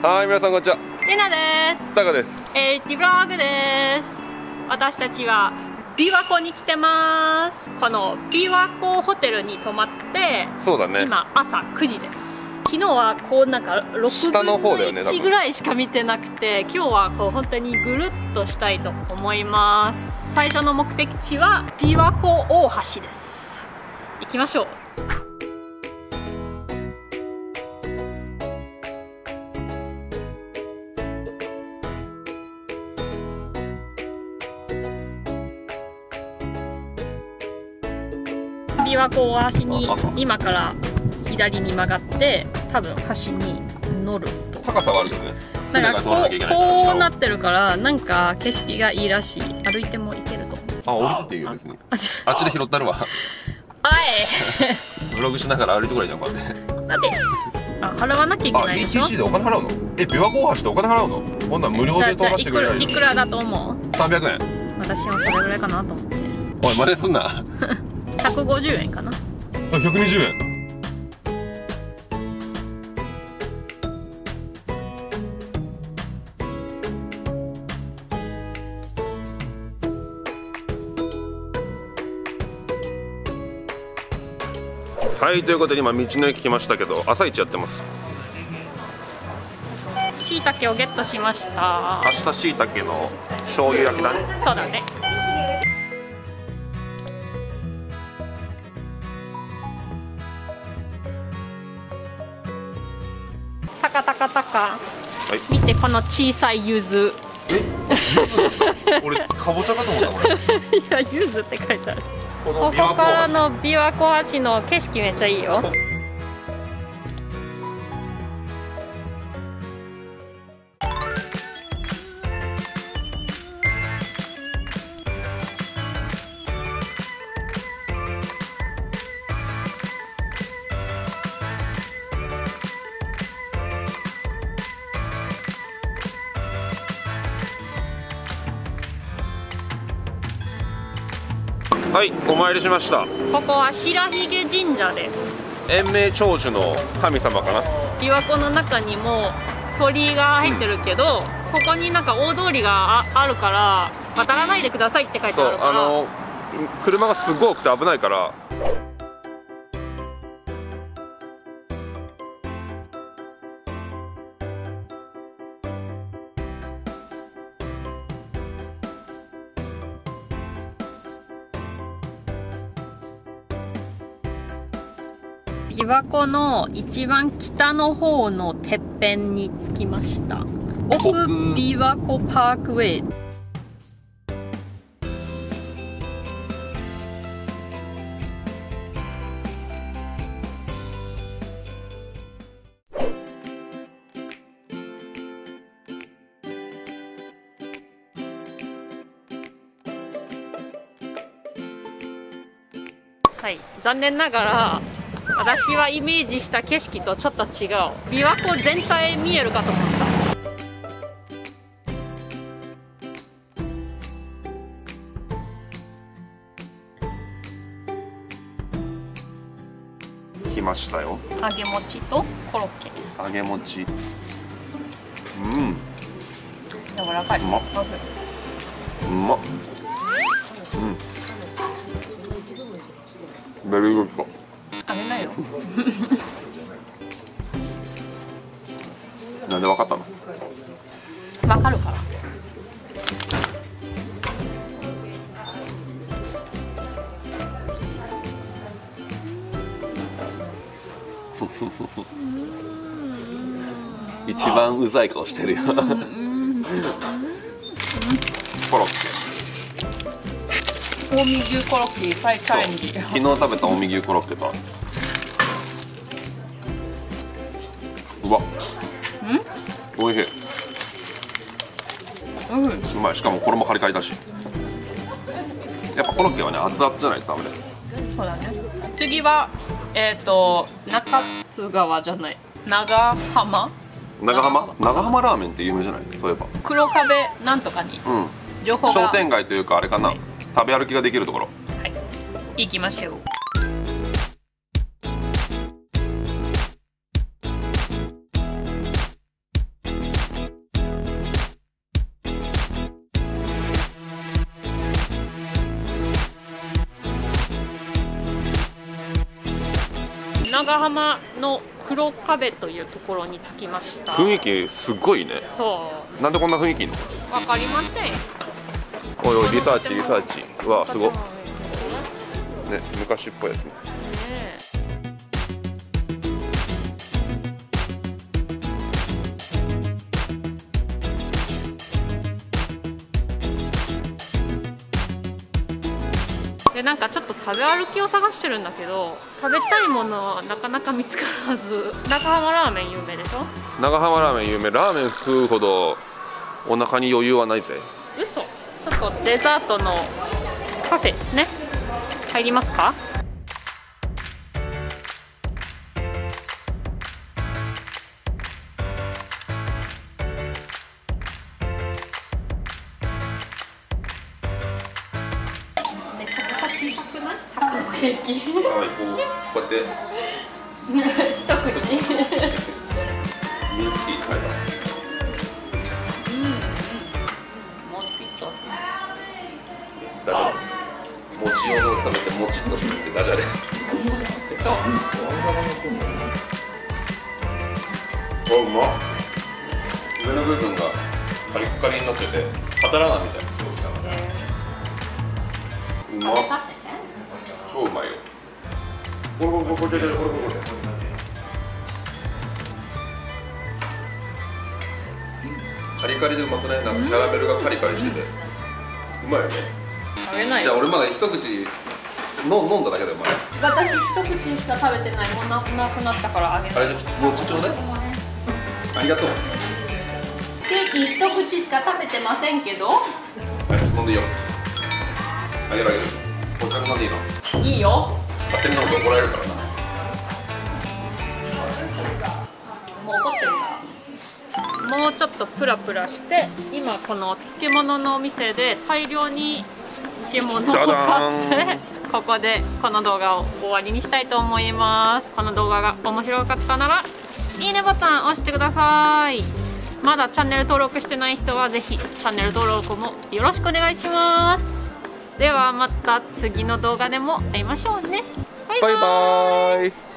はい皆さんこんにちは。レナです。タカです。えー、ティブログです。私たちは琵琶湖に来てます。この琵琶湖ホテルに泊まってそうだね。今朝9時です。昨日はこうなんか6下の分の方だよね多分。1ぐらいしか見てなくて今日はこう本当にぐるっとしたいと思います。最初の目的地は琵琶湖大橋です。行きましょう琵琶湖大橋に今から左に曲がって多分橋に乗ると。高さはあるけどねだかこうこうなってるからなんか景色がいいらしい。歩いても行けると。あ降りてていいよ別に。あっちで拾ったるわ。あブログしながら歩いてくらいじゃんこうやって。えだってあ払わなきゃいけあないでしょ？ETC でお金払うの？え琵琶湖大橋ってお金払うの？こんなん無料で通らせてくれるいくらだと思う？300円。私はそれぐらいかなと思って。おい真似すんな 150円かな。あ120円。はいということで今道の駅来ましたけど朝一やってます。しいたけをゲットしました。明日しいたけの醤油焼きだね。そうだねカタカタカはい。見てこの小さい柚子え？俺かぼちゃかと思ったこれ。いや柚子って書いてある。こここからの琵琶湖橋の景色めっちゃいいよはいお参りしました。ここは白ひげ神社です。延命長寿の神様かな。琵琶湖の中にも鳥居が入ってるけど、ここになんか大通りがああるから渡らないでくださいって書いてあるから。あの車がすごくて危ないから琵琶湖の一番北の方のてっぺんに着きました。奥琵琶湖パークウェイ。はい。残念ながら私はイメージした景色とちょっと違う琵琶湖全体見えるかと思った来ましたよ。揚げ餅とコロッケ。揚げ餅。うん。柔らかい。うまっ。うまっ。うん。ベリーグッド なんでわかったの？わかるから。一番うざい顔してるよ。コロッケ。近日食べた近江牛コロッケとおいしい。うん。うまい。しかも衣カリカリだし。やっぱコロッケはね熱々じゃないとダメだよ。そうだね。次はえっ、と中津川じゃない。長浜？長浜？長浜ラーメンって有名じゃない？そういえば。黒壁なんとかに。うん。情報が。商店街というかあれかな、はい。食べ歩きができるところ。はい。行きましょう長浜の黒壁というところに着きました。雰囲気すごいね。そう。なんでこんな雰囲気？のわかりません。おいおいリサーチリサーチ。うわすご。ね昔っぽいやつ。ねでなんかちょっと食べ歩きを探してるんだけど食べたいものはなかなか見つからず。中浜ラーメン有名でしょ？長浜ラーメン有名。ラーメン食うほどお腹に余裕はないぜ。嘘。ちょっとデザートのカフェね。入りますか？ケーキはいこうこうやって。一口。ミルクティー入ったもちっとダジャレ餅を食べてもちっとするってダジャレ。そう。あうまっ。上の部分がカリッカリになっててカタラナみたいなうまっ超うまいよこれこれこれこれこれこれこれカリカリでうまくないなんかキャラメルがカリカリしててうまいよね食べないじゃあ俺まだ一口の飲んだだけでうまい私一口しか食べてないもうななくなったからあげないあれでもちちょうだいありがとうケーキ一口しか食べてませんけどはい飲んでいいよあげるあげるこれ飲んでいいのいいよ。勝手に飲むと怒られるからな。もう怒ってるから。もうちょっとプラプラして今この漬物のお店で大量に漬物を買っーてここでこの動画を終わりにしたいと思います。この動画が面白かったならいいねボタン押してください。まだチャンネル登録してない人はぜひチャンネル登録もよろしくお願いしますではまた次の動画でも会いましょうね。バイババイイバーイ。